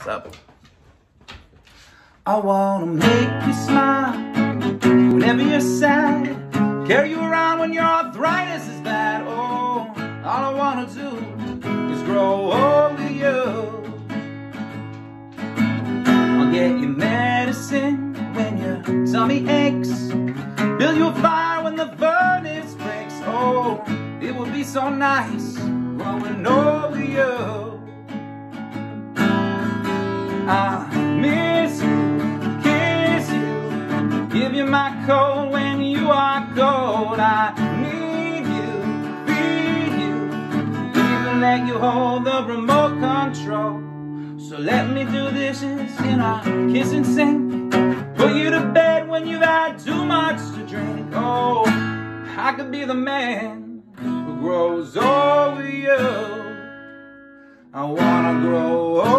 What's up? I wanna make you smile whenever you're sad. Carry you around when your arthritis is bad. Oh, all I wanna do is grow with you. I'll get you medicine when your tummy aches. Build you a fire when the furnace breaks. Oh, it would be so nice growing old I miss you, kiss you, give you my coat when you are cold. I need you, feed you, even let you hold the remote control. So let me do dishes in our kitchen sink. Put you to bed when you've had too much to drink. Oh, I could be the man who grows over you. I wanna grow.